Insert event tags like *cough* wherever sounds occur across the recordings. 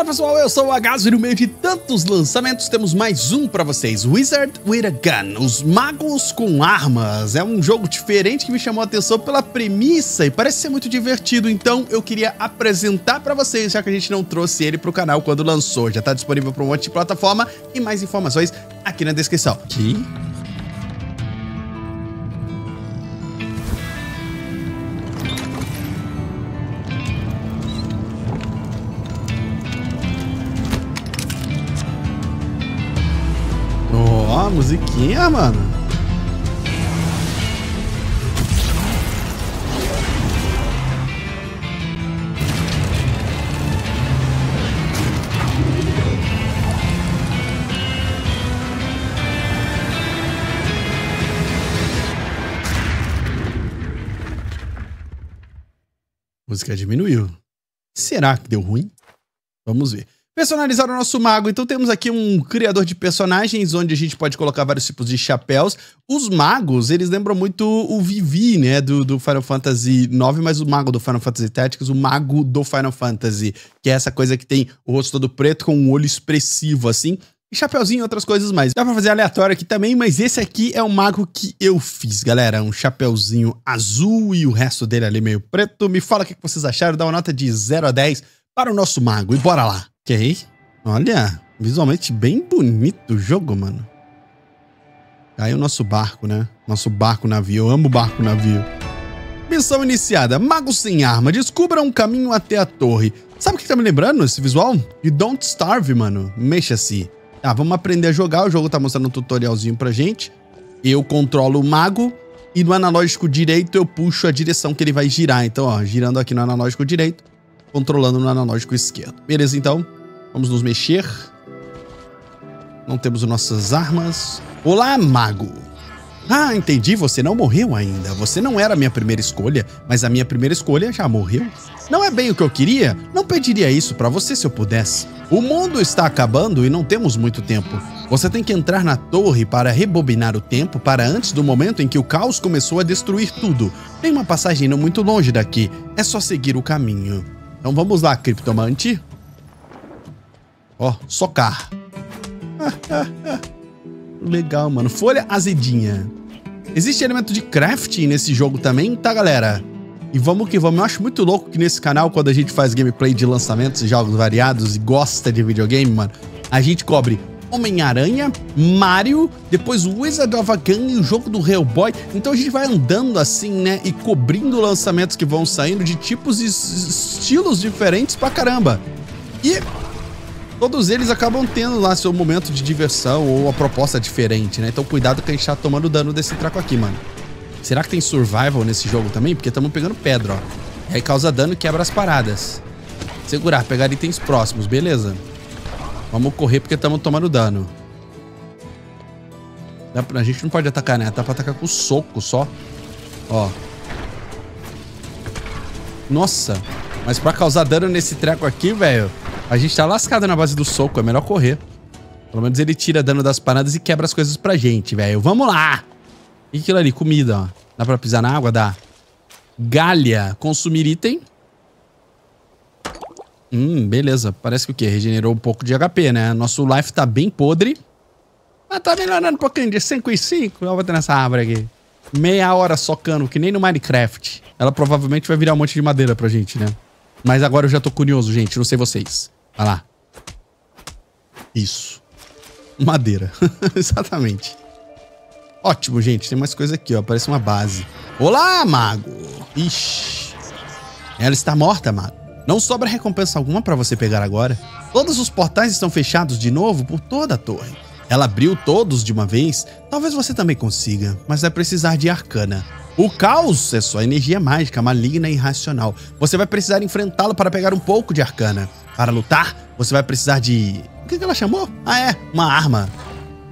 Fala pessoal, eu sou o Agaso e no meio de tantos lançamentos temos mais um pra vocês, Wizard with a Gun, os magos com armas. É um jogo diferente que me chamou a atenção pela premissa e parece ser muito divertido, então eu queria apresentar pra vocês, já que a gente não trouxe ele pro canal quando lançou. Já tá disponível pra um monte de plataforma e mais informações aqui na descrição. Que Ó, oh, musiquinha, mano. Música diminuiu. Será que deu ruim? Vamos ver. Personalizar o nosso mago. Então temos aqui um criador de personagens, onde a gente pode colocar vários tipos de chapéus. Os magos, eles lembram muito o Vivi, né, do, do Final Fantasy IX, mas o mago do Final Fantasy Tactics, o mago do Final Fantasy, que é essa coisa que tem o rosto todo preto com um olho expressivo, assim. E chapeuzinho e outras coisas mais. Dá pra fazer aleatório aqui também, mas esse aqui é o mago que eu fiz, galera. Um chapeuzinho azul e o resto dele ali meio preto. Me fala o que vocês acharam, dá uma nota de 0 a 10 para o nosso mago e bora lá. Ok. Olha, visualmente bem bonito o jogo, mano. Aí o nosso barco, né? Nosso barco navio. Eu amo barco navio. Missão iniciada. Mago sem arma. Descubra um caminho até a torre. Sabe o que tá me lembrando esse visual? You Don't Starve, mano. Mexa-se. Tá, vamos aprender a jogar. O jogo tá mostrando um tutorialzinho pra gente. Eu controlo o mago. E no analógico direito eu puxo a direção que ele vai girar. Então, ó, girando aqui no analógico direito, controlando no analógico esquerdo. Beleza, então? Vamos nos mexer. Não temos nossas armas. Olá, mago. Ah, entendi, você não morreu ainda. Você não era a minha primeira escolha, mas a minha primeira escolha já morreu. Não é bem o que eu queria? Não pediria isso para você se eu pudesse. O mundo está acabando e não temos muito tempo. Você tem que entrar na torre para rebobinar o tempo para antes do momento em que o caos começou a destruir tudo. Tem uma passagem não muito longe daqui. É só seguir o caminho. Então vamos lá, criptomante. Ó, socar. *laughs* Legal, mano. Folha azedinha. Existe elemento de crafting nesse jogo também, tá, galera? E vamos que vamos. Eu acho muito louco que nesse canal, quando a gente faz gameplay de lançamentos jogos variados e gosta de videogame, mano, a gente cobre Homem-Aranha, Mario, depois Wizard of Gun e o jogo do Hellboy. Então a gente vai andando assim, né? E cobrindo lançamentos que vão saindo de tipos e estilos diferentes pra caramba. E todos eles acabam tendo lá seu momento de diversão ou a proposta diferente, né? Então cuidado que a gente tá tomando dano desse traco aqui, mano. Será que tem survival nesse jogo também? Porque estamos pegando pedra, ó. E aí causa dano e quebra as paradas. Segurar, pegar itens próximos, beleza. Vamos correr porque estamos tomando dano. A gente não pode atacar, né? Dá pra atacar com soco só. Ó. Nossa. Mas pra causar dano nesse treco aqui, velho... A gente tá lascado na base do soco, é melhor correr. Pelo menos ele tira dano das paradas e quebra as coisas pra gente, velho. Vamos lá! E aquilo ali? Comida, ó. Dá pra pisar na água? Dá. Galha. Consumir item. Hum, beleza. Parece que o quê? Regenerou um pouco de HP, né? Nosso life tá bem podre. Mas tá melhorando um pouquinho, de 5 em 5. Eu vou ter nessa árvore aqui. Meia hora socando, que nem no Minecraft. Ela provavelmente vai virar um monte de madeira pra gente, né? Mas agora eu já tô curioso, gente. Não sei vocês. Olha lá. Isso. Madeira. *laughs* Exatamente. Ótimo, gente. Tem mais coisa aqui, ó. Parece uma base. Olá, mago. Ixi. Ela está morta, mago. Não sobra recompensa alguma para você pegar agora. Todos os portais estão fechados de novo por toda a torre. Ela abriu todos de uma vez. Talvez você também consiga, mas vai precisar de arcana. O caos é só energia mágica, maligna e irracional. Você vai precisar enfrentá-lo para pegar um pouco de arcana. Para lutar, você vai precisar de... O que, ela chamou? Ah, é. Uma arma.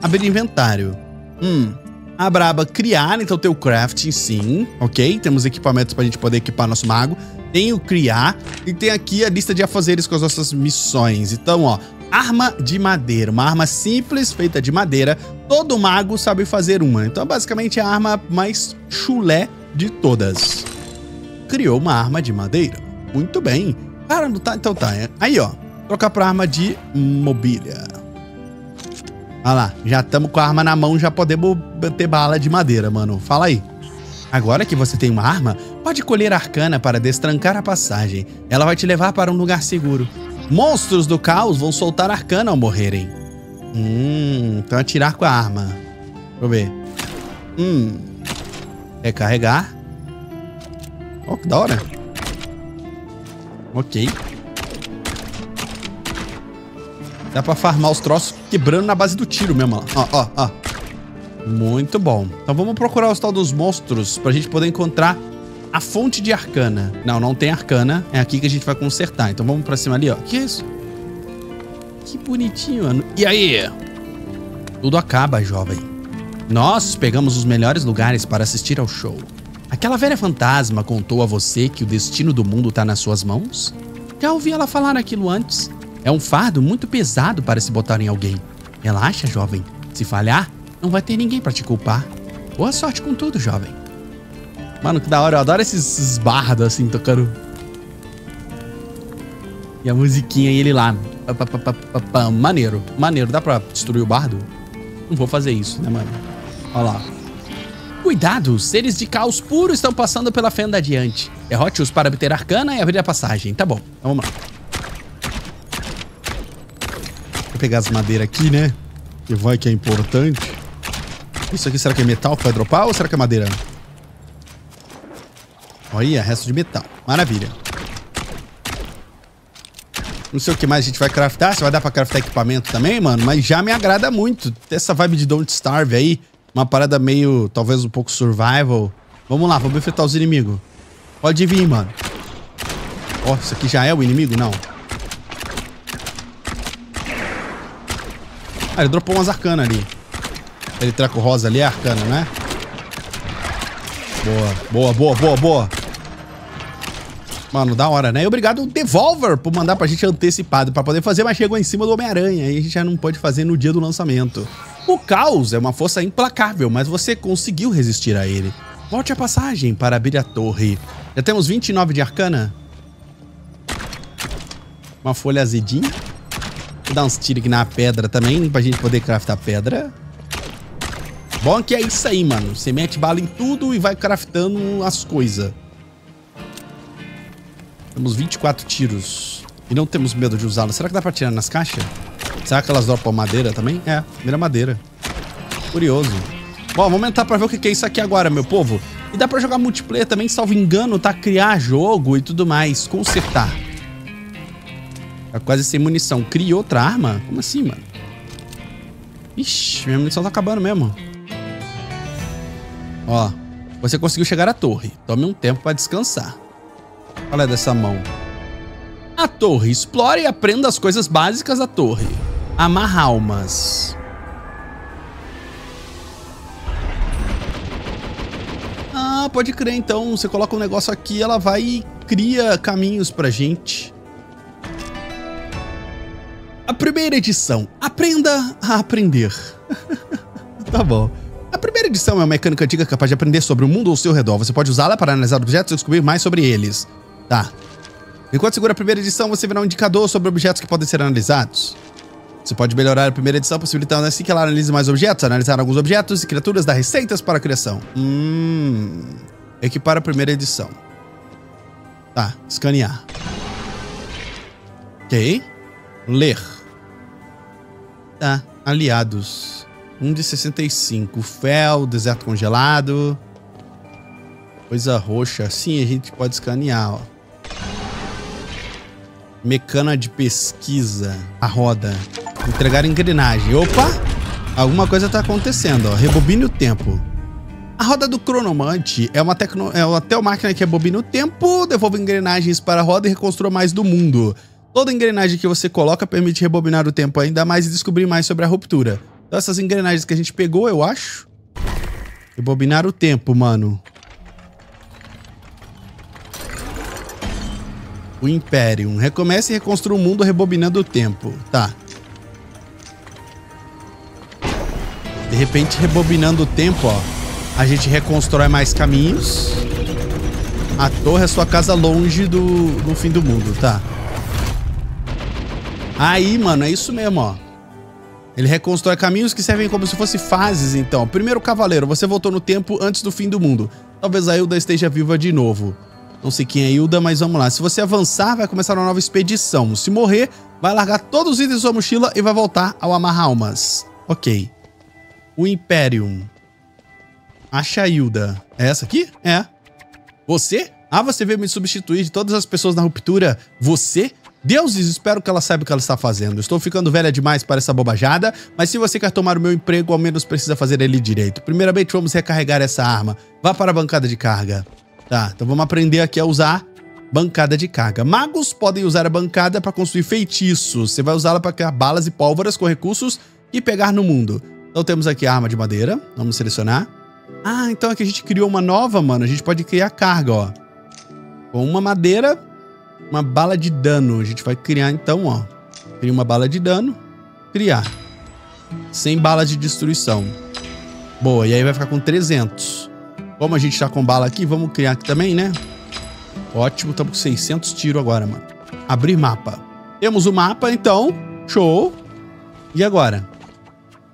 Abrir inventário. Hum. A braba criar, então o crafting, sim. Ok? Temos equipamentos para a gente poder equipar nosso mago. Tem o criar. E tem aqui a lista de afazeres com as nossas missões. Então, ó. Arma de madeira. Uma arma simples, feita de madeira. Todo mago sabe fazer uma. Então, basicamente, é a arma mais chulé de todas. Criou uma arma de madeira. Muito bem. Cara, não tá. Então tá. É. Aí, ó. Trocar pra arma de mobília. Olha lá, já estamos com a arma na mão, já podemos ter bala de madeira, mano. Fala aí. Agora que você tem uma arma, pode colher arcana para destrancar a passagem. Ela vai te levar para um lugar seguro. Monstros do caos vão soltar arcana ao morrerem. Hum, então atirar com a arma. Deixa eu ver. Hum. Recarregar. Oh, que da hora. Ok. Dá pra farmar os troços quebrando na base do tiro mesmo, ó. Ó, ó, Muito bom. Então vamos procurar os tal dos monstros pra gente poder encontrar a fonte de arcana. Não, não tem arcana. É aqui que a gente vai consertar. Então vamos pra cima ali, ó. Que isso? Que bonitinho, mano. E aí? Tudo acaba, jovem. Nós pegamos os melhores lugares para assistir ao show. Aquela velha fantasma contou a você que o destino do mundo tá nas suas mãos? Já ouvi ela falar aquilo antes. É um fardo muito pesado para se botar em alguém. Relaxa, jovem. Se falhar, não vai ter ninguém para te culpar. Boa sorte com tudo, jovem. Mano, que da hora. Eu adoro esses, bardos assim, tocando. E a musiquinha e ele lá. Maneiro. Maneiro. Dá pra destruir o bardo? Não vou fazer isso, né, mano? Olha lá. Cuidado, seres de caos puro estão passando pela fenda adiante. Derrote-os para obter arcana e abrir a passagem. Tá bom, então vamos lá. Vou pegar as madeiras aqui, né? Que vai que é importante. Isso aqui será que é metal que vai dropar ou será que é madeira? Olha, resto de metal. Maravilha. Não sei o que mais a gente vai craftar. Se vai dar pra craftar equipamento também, mano. Mas já me agrada muito. Essa vibe de Don't Starve aí. Uma parada meio, talvez um pouco survival. Vamos lá, vamos enfrentar os inimigos. Pode vir, mano. Ó, oh, isso aqui já é o inimigo? Não. Ah, ele dropou umas arcanas ali. Ele treco rosa ali é arcana, né? Boa, boa, boa, boa, boa. Mano, da hora, né? E obrigado, Devolver, por mandar pra gente antecipado pra poder fazer, mas chegou em cima do Homem-Aranha. E a gente já não pode fazer no dia do lançamento. O caos é uma força implacável, mas você conseguiu resistir a ele. Volte a passagem para abrir a torre. Já temos 29 de arcana. Uma folha azedinha. Vou dar uns tiros aqui na pedra também, pra gente poder craftar pedra. Bom que é isso aí, mano. Você mete bala em tudo e vai craftando as coisas. Temos 24 tiros. E não temos medo de usá-las. Será que dá pra tirar nas caixas? Será que elas dropam madeira também? É, vira madeira. Curioso. Bom, vamos entrar pra ver o que é isso aqui agora, meu povo. E dá pra jogar multiplayer também, salvo engano, tá? Criar jogo e tudo mais. Consertar. Tá quase sem munição. Cria outra arma? Como assim, mano? Ixi, minha munição tá acabando mesmo. Ó, você conseguiu chegar à torre. Tome um tempo para descansar. Olha dessa mão. A torre. Explore e aprenda as coisas básicas da torre. Amarra almas. Ah, pode crer então. Você coloca um negócio aqui, ela vai e cria caminhos pra gente. A primeira edição. Aprenda a aprender. *laughs* tá bom. A primeira edição é uma mecânica antiga capaz de aprender sobre o mundo ao seu redor. Você pode usá-la para analisar objetos e descobrir mais sobre eles. Tá. Enquanto segura a primeira edição, você verá um indicador sobre objetos que podem ser analisados. Você pode melhorar a primeira edição, possibilitando assim que ela analise mais objetos, analisar alguns objetos e criaturas, dar receitas para a criação. Hum. Equipar a primeira edição. Tá, escanear. Ok. Ler. Tá, aliados. Um de 65. Fel, deserto congelado. Coisa roxa. Sim, a gente pode escanear, ó. Mecana de pesquisa. A roda. Entregar engrenagem. Opa! Alguma coisa tá acontecendo, ó. Rebobine o tempo. A roda do cronomante é uma, tecno... é uma máquina que rebobina o tempo, devolve engrenagens para a roda e reconstrua mais do mundo. Toda engrenagem que você coloca permite rebobinar o tempo ainda mais e descobrir mais sobre a ruptura. Então essas engrenagens que a gente pegou, eu acho. Rebobinar o tempo, mano. O Imperium. Recomece e reconstrua o mundo rebobinando o tempo. Tá. De repente, rebobinando o tempo, ó. A gente reconstrói mais caminhos. A torre é sua casa longe do, do fim do mundo, tá? Aí, mano, é isso mesmo, ó. Ele reconstrói caminhos que servem como se fossem fases, então. Primeiro cavaleiro, você voltou no tempo antes do fim do mundo. Talvez a Hilda esteja viva de novo. Não sei quem é Hilda, mas vamos lá. Se você avançar, vai começar uma nova expedição. Se morrer, vai largar todos os itens da sua mochila e vai voltar ao Amarra Almas. Ok. O Imperium. Acha a Hilda. É essa aqui? É. Você? Ah, você veio me substituir de todas as pessoas na ruptura? Você? Deuses, espero que ela saiba o que ela está fazendo. Estou ficando velha demais para essa bobajada, mas se você quer tomar o meu emprego, ao menos precisa fazer ele direito. Primeiramente, vamos recarregar essa arma. Vá para a bancada de carga. Tá, então vamos aprender aqui a usar bancada de carga. Magos podem usar a bancada para construir feitiços. Você vai usá-la para criar balas e pólvoras com recursos e pegar no mundo. Então temos aqui a arma de madeira. Vamos selecionar. Ah, então aqui a gente criou uma nova, mano. A gente pode criar carga, ó. Com uma madeira, uma bala de dano. A gente vai criar então, ó. Cria uma bala de dano. Criar. 100 balas de destruição. Boa, e aí vai ficar com 300. Como a gente tá com bala aqui, vamos criar aqui também, né? Ótimo, estamos com 600 tiros agora, mano. Abrir mapa. Temos o mapa, então. Show. E agora?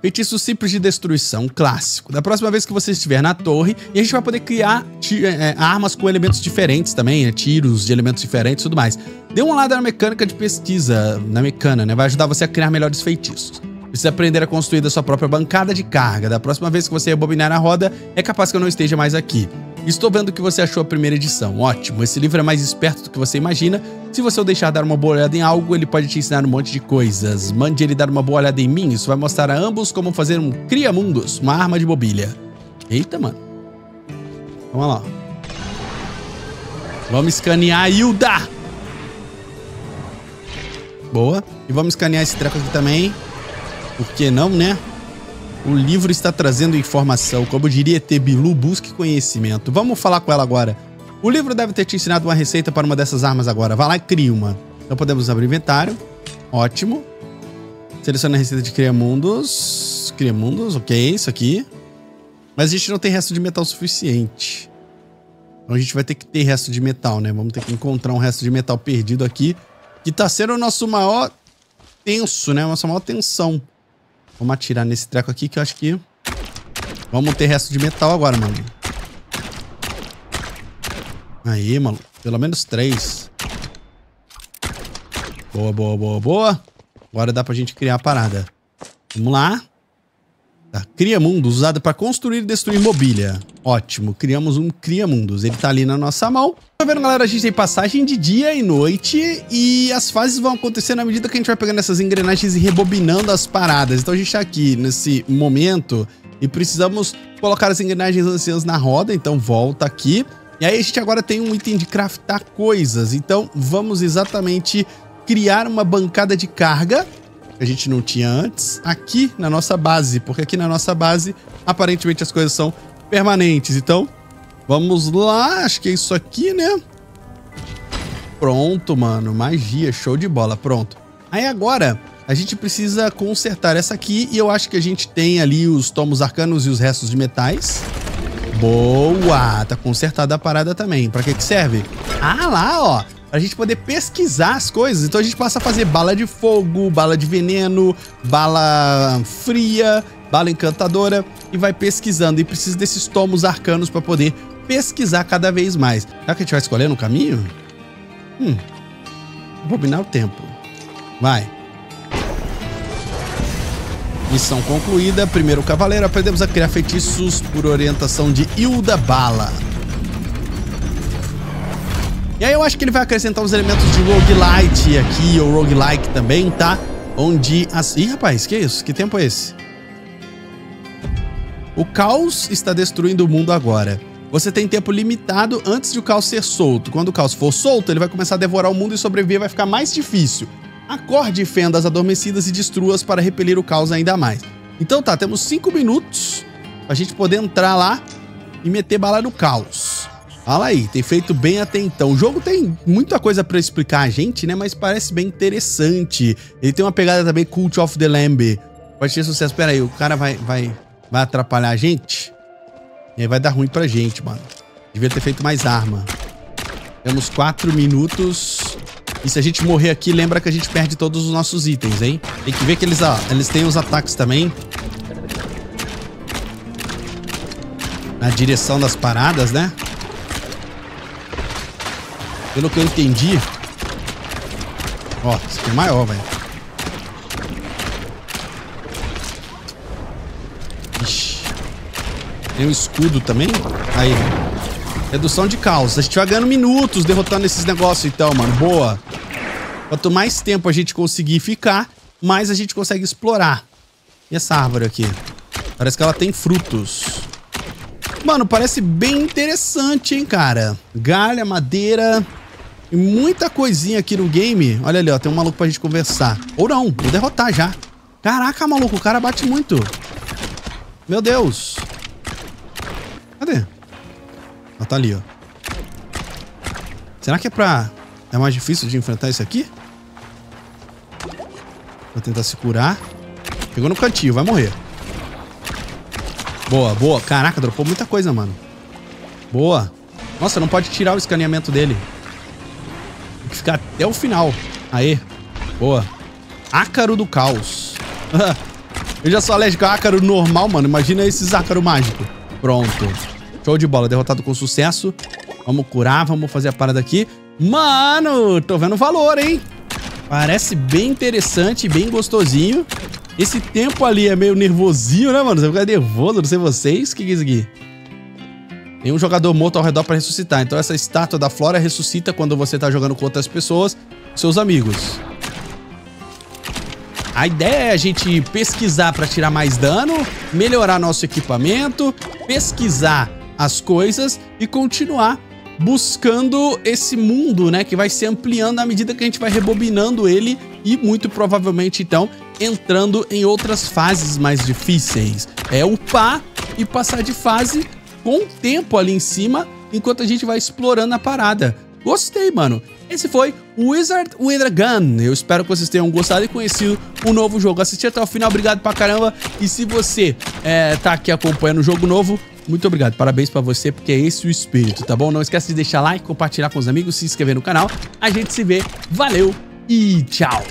Feitiço simples de destruição, clássico. Da próxima vez que você estiver na torre, e a gente vai poder criar é, armas com elementos diferentes também, né? tiros de elementos diferentes e tudo mais. Dê uma olhada na mecânica de pesquisa, na mecânica, né? Vai ajudar você a criar melhores feitiços. Precisa aprender a construir da sua própria bancada de carga. Da próxima vez que você rebobinar a roda, é capaz que eu não esteja mais aqui. Estou vendo que você achou a primeira edição. Ótimo, esse livro é mais esperto do que você imagina. Se você o deixar dar uma boa olhada em algo, ele pode te ensinar um monte de coisas. Mande ele dar uma boa olhada em mim, isso vai mostrar a ambos como fazer um cria-mundos, uma arma de mobília. Eita, mano. Vamos lá. Vamos escanear a Hilda. Boa. E vamos escanear esse treco aqui também. Por que não, né? O livro está trazendo informação. Como diria Tebilu, busque conhecimento. Vamos falar com ela agora. O livro deve ter te ensinado uma receita para uma dessas armas agora. Vá lá e crie uma. Então podemos abrir o inventário. Ótimo. Seleciona a receita de Criamundos. Criamundos, ok, isso aqui. Mas a gente não tem resto de metal suficiente. Então a gente vai ter que ter resto de metal, né? Vamos ter que encontrar um resto de metal perdido aqui. Que tá sendo o nosso maior tenso, né? Nossa maior tensão. Vamos atirar nesse treco aqui que eu acho que... Vamos ter resto de metal agora, mano. Aí, mano. Pelo menos três. Boa, boa, boa, boa. Agora dá pra gente criar a parada. Vamos lá. Tá. Cria mundos, usado para construir e destruir mobília. Ótimo, criamos um Cria Mundos. Ele tá ali na nossa mão. Tá vendo, galera? A gente tem passagem de dia e noite e as fases vão acontecer na medida que a gente vai pegando essas engrenagens e rebobinando as paradas. Então a gente tá aqui nesse momento e precisamos colocar as engrenagens anciãs na roda, então volta aqui. E aí a gente agora tem um item de craftar coisas, então vamos exatamente criar uma bancada de carga a gente não tinha antes, aqui na nossa base, porque aqui na nossa base, aparentemente as coisas são permanentes. Então, vamos lá, acho que é isso aqui, né? Pronto, mano, magia, show de bola, pronto. Aí agora, a gente precisa consertar essa aqui e eu acho que a gente tem ali os tomos arcanos e os restos de metais. Boa! Tá consertada a parada também. Pra que que serve? Ah, lá, ó a gente poder pesquisar as coisas. Então a gente passa a fazer bala de fogo, bala de veneno, bala fria, bala encantadora e vai pesquisando. E precisa desses tomos arcanos para poder pesquisar cada vez mais. Será que a gente vai escolhendo um caminho? Hum. Vou bobinar o tempo. Vai. Missão concluída. Primeiro cavaleiro, aprendemos a criar feitiços por orientação de Hilda Bala. E aí eu acho que ele vai acrescentar uns elementos de roguelite aqui, ou roguelike também, tá? Onde as... Ih, rapaz, que isso? Que tempo é esse? O caos está destruindo o mundo agora. Você tem tempo limitado antes de o caos ser solto. Quando o caos for solto, ele vai começar a devorar o mundo e sobreviver vai ficar mais difícil. Acorde fendas adormecidas e destrua-as para repelir o caos ainda mais. Então tá, temos 5 minutos pra gente poder entrar lá e meter bala no caos. Fala aí, tem feito bem até então. O jogo tem muita coisa para explicar a gente, né? Mas parece bem interessante. Ele tem uma pegada também Cult of the Lamb. Pode ter sucesso. Pera aí, o cara vai, vai, vai atrapalhar a gente? E aí vai dar ruim pra gente, mano. Devia ter feito mais arma. Temos quatro minutos E se a gente morrer aqui, lembra que a gente perde todos os nossos itens, hein? Tem que ver que eles, ó, eles têm os ataques também. Na direção das paradas, né? Pelo que eu entendi... Ó, esse aqui é maior, velho. Tem um escudo também. Aí. Redução de caos. A gente vai ganhando minutos derrotando esses negócios então, mano. Boa. Quanto mais tempo a gente conseguir ficar, mais a gente consegue explorar. E essa árvore aqui? Parece que ela tem frutos. Mano, parece bem interessante, hein, cara. Galha, madeira... Muita coisinha aqui no game. Olha ali, ó. Tem um maluco pra gente conversar. Ou não. Vou derrotar já. Caraca, maluco. O cara bate muito. Meu Deus. Cadê? Ela tá ali, ó. Será que é pra... É mais difícil de enfrentar isso aqui? Vou tentar se curar. Pegou no cantinho, vai morrer. Boa, boa. Caraca, dropou muita coisa, mano. Boa. Nossa, não pode tirar o escaneamento dele. Ficar até o final. Aê. Boa. Ácaro do caos. *laughs* Eu já sou alérgico a ácaro normal, mano. Imagina esses ácaro mágico. Pronto. Show de bola. Derrotado com sucesso. Vamos curar, vamos fazer a parada aqui. Mano, tô vendo valor, hein? Parece bem interessante, bem gostosinho. Esse tempo ali é meio nervosinho, né, mano? Você fica nervoso, não sei vocês. O que é isso aqui? Tem um jogador morto ao redor para ressuscitar. Então essa estátua da Flora ressuscita quando você tá jogando com outras pessoas, seus amigos. A ideia é a gente pesquisar para tirar mais dano, melhorar nosso equipamento, pesquisar as coisas e continuar buscando esse mundo, né, que vai se ampliando à medida que a gente vai rebobinando ele e muito provavelmente então entrando em outras fases mais difíceis. É upar e passar de fase com tempo ali em cima enquanto a gente vai explorando a parada. Gostei, mano. Esse foi Wizard with a Gun. Eu espero que vocês tenham gostado e conhecido o novo jogo. Assisti até o final, obrigado pra caramba. E se você é, tá aqui acompanhando o jogo novo, muito obrigado, parabéns pra você, porque é esse o espírito, tá bom? Não esquece de deixar like, compartilhar com os amigos, se inscrever no canal. A gente se vê, valeu e tchau!